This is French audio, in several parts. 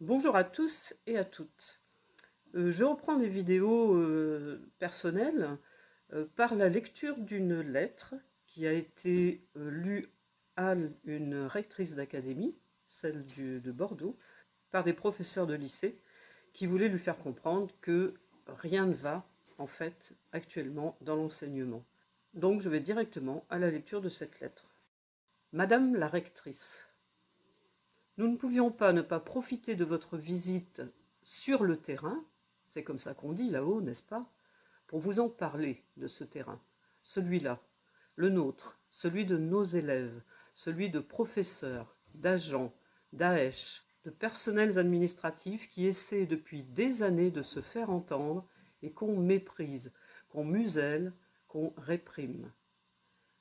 Bonjour à tous et à toutes. Euh, je reprends des vidéos euh, personnelles euh, par la lecture d'une lettre qui a été lue à une rectrice d'académie, celle de Bordeaux, par des professeurs de lycée qui voulaient lui faire comprendre que rien ne va en fait actuellement dans l'enseignement. Donc je vais directement à la lecture de cette lettre. Madame la rectrice, nous ne pouvions pas ne pas profiter de votre visite sur le terrain, c'est comme ça qu'on dit là-haut, n'est-ce pas, pour vous en parler de ce terrain, celui-là, le nôtre, celui de nos élèves, celui de professeurs, d'agents, d'AESH, de personnels administratifs qui essaient depuis des années de se faire entendre et qu'on méprise, qu'on muselle, qu'on réprime.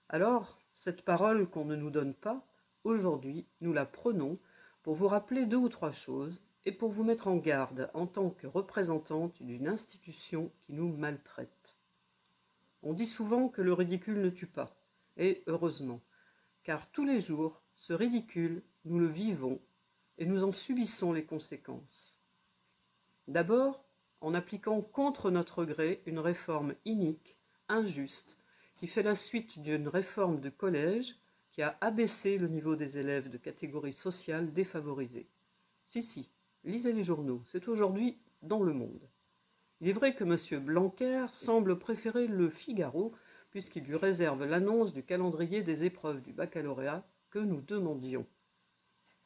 Alors, cette parole qu'on ne nous donne pas, aujourd'hui, nous la prenons pour vous rappeler deux ou trois choses et pour vous mettre en garde en tant que représentante d'une institution qui nous maltraite. On dit souvent que le ridicule ne tue pas, et heureusement, car tous les jours, ce ridicule, nous le vivons et nous en subissons les conséquences. D'abord, en appliquant contre notre gré une réforme inique, injuste, qui fait la suite d'une réforme de collège a abaissé le niveau des élèves de catégorie sociale défavorisée. Si, si, lisez les journaux, c'est aujourd'hui dans le monde. Il est vrai que M. Blanquer semble préférer le Figaro, puisqu'il lui réserve l'annonce du calendrier des épreuves du baccalauréat que nous demandions.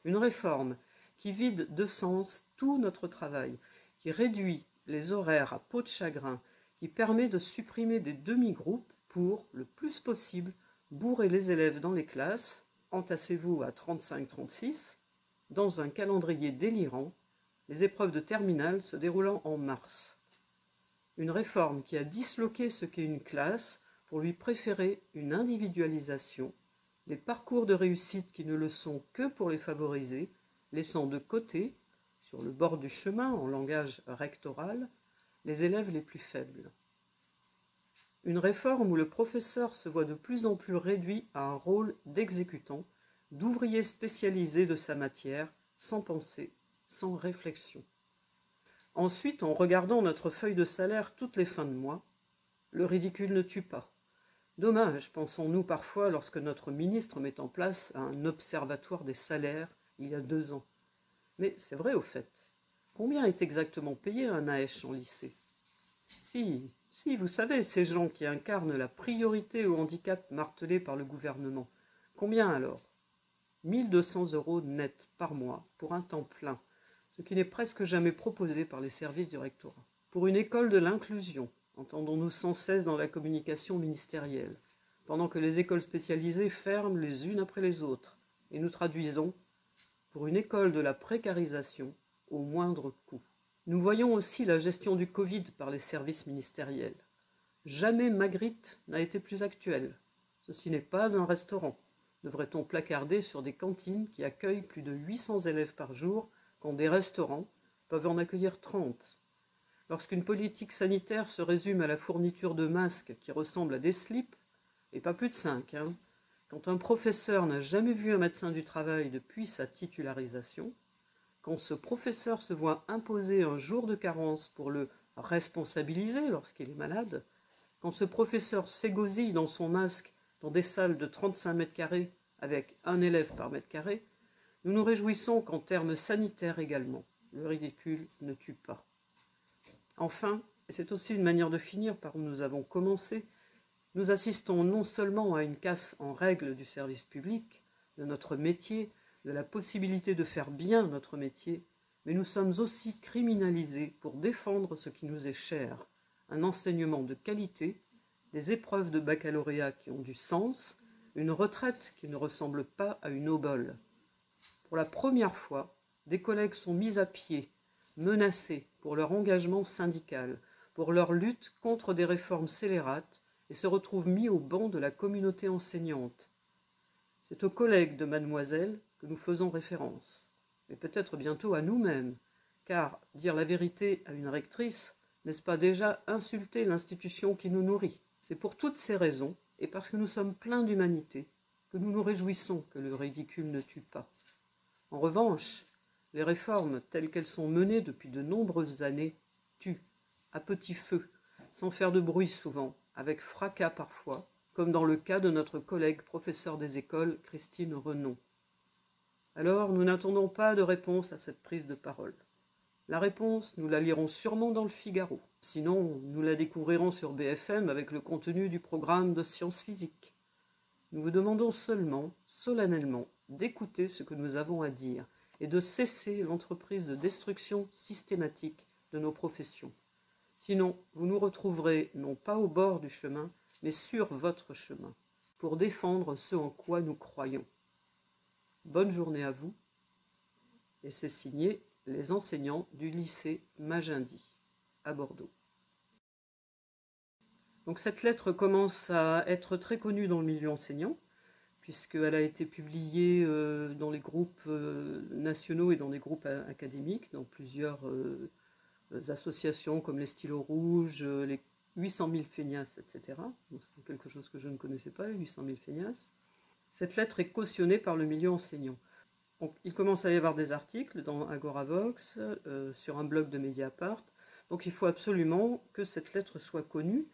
Une réforme qui vide de sens tout notre travail, qui réduit les horaires à peau de chagrin, qui permet de supprimer des demi-groupes pour, le plus possible, bourrez les élèves dans les classes, entassez-vous à 35-36, dans un calendrier délirant, les épreuves de terminale se déroulant en mars. Une réforme qui a disloqué ce qu'est une classe pour lui préférer une individualisation, les parcours de réussite qui ne le sont que pour les favoriser, laissant de côté, sur le bord du chemin en langage rectoral, les élèves les plus faibles. Une réforme où le professeur se voit de plus en plus réduit à un rôle d'exécutant, d'ouvrier spécialisé de sa matière, sans pensée, sans réflexion. Ensuite, en regardant notre feuille de salaire toutes les fins de mois, le ridicule ne tue pas. Dommage, pensons-nous parfois, lorsque notre ministre met en place un observatoire des salaires il y a deux ans. Mais c'est vrai au fait. Combien est exactement payé un AESH en lycée? Si, si, vous savez, ces gens qui incarnent la priorité au handicap martelé par le gouvernement. Combien alors? 1200 euros net par mois pour un temps plein, ce qui n'est presque jamais proposé par les services du rectorat. Pour une école de l'inclusion, entendons-nous sans cesse dans la communication ministérielle, pendant que les écoles spécialisées ferment les unes après les autres, et nous traduisons pour une école de la précarisation au moindre coût. Nous voyons aussi la gestion du Covid par les services ministériels. Jamais Magritte n'a été plus actuel. Ceci n'est pas un restaurant. Devrait-on placarder sur des cantines qui accueillent plus de 800 élèves par jour quand des restaurants peuvent en accueillir 30 Lorsqu'une politique sanitaire se résume à la fourniture de masques qui ressemblent à des slips, et pas plus de 5, hein, quand un professeur n'a jamais vu un médecin du travail depuis sa titularisation, quand ce professeur se voit imposer un jour de carence pour le responsabiliser lorsqu'il est malade, quand ce professeur s'égosille dans son masque dans des salles de 35 mètres carrés avec un élève par mètre carré, nous nous réjouissons qu'en termes sanitaires également, le ridicule ne tue pas. Enfin, et c'est aussi une manière de finir par où nous avons commencé, nous assistons non seulement à une casse en règle du service public, de notre métier, de la possibilité de faire bien notre métier, mais nous sommes aussi criminalisés pour défendre ce qui nous est cher, un enseignement de qualité, des épreuves de baccalauréat qui ont du sens, une retraite qui ne ressemble pas à une obole. Pour la première fois, des collègues sont mis à pied, menacés pour leur engagement syndical, pour leur lutte contre des réformes scélérates et se retrouvent mis au banc de la communauté enseignante. C'est aux collègues de mademoiselle que nous faisons référence, mais peut-être bientôt à nous-mêmes, car dire la vérité à une rectrice, n'est-ce pas déjà insulter l'institution qui nous nourrit? C'est pour toutes ces raisons, et parce que nous sommes pleins d'humanité, que nous nous réjouissons que le ridicule ne tue pas. En revanche, Les réformes telles qu'elles sont menées depuis de nombreuses années tuent, à petit feu, sans faire de bruit souvent, avec fracas parfois, comme dans le cas de notre collègue professeur des écoles, Christine Renon. Alors, nous n'attendons pas de réponse à cette prise de parole. La réponse, nous la lirons sûrement dans le Figaro. Sinon, nous la découvrirons sur BFM avec le contenu du programme de sciences physiques. Nous vous demandons seulement, solennellement, d'écouter ce que nous avons à dire et de cesser l'entreprise de destruction systématique de nos professions. Sinon, vous nous retrouverez non pas au bord du chemin, mais sur votre chemin, pour défendre ce en quoi nous croyons. Bonne journée à vous, et c'est signé les enseignants du lycée Magendie à Bordeaux. Donc cette lettre commence à être très connue dans le milieu enseignant, puisqu'elle a été publiée euh, dans les groupes euh, nationaux et dans des groupes académiques, dans plusieurs euh, associations comme les Stylos Rouges, les 800 000 feignasses, etc. C'est quelque chose que je ne connaissais pas, les 800 000 feignasses. Cette lettre est cautionnée par le milieu enseignant. il commence à y avoir des articles dans Agoravox, sur un blog de Mediapart. Donc il faut absolument que cette lettre soit connue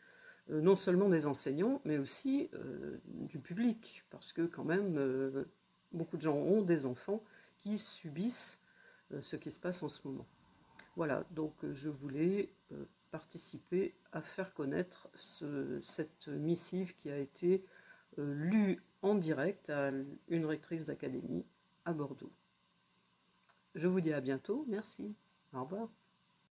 euh, non seulement des enseignants, mais aussi euh, du public, parce que quand même, euh, beaucoup de gens ont des enfants qui subissent ce qui se passe en ce moment. Voilà, donc je voulais participer à faire connaître cette missive qui a été lue en direct à une rectrice d'académie à Bordeaux. Je vous dis à bientôt, merci, au revoir.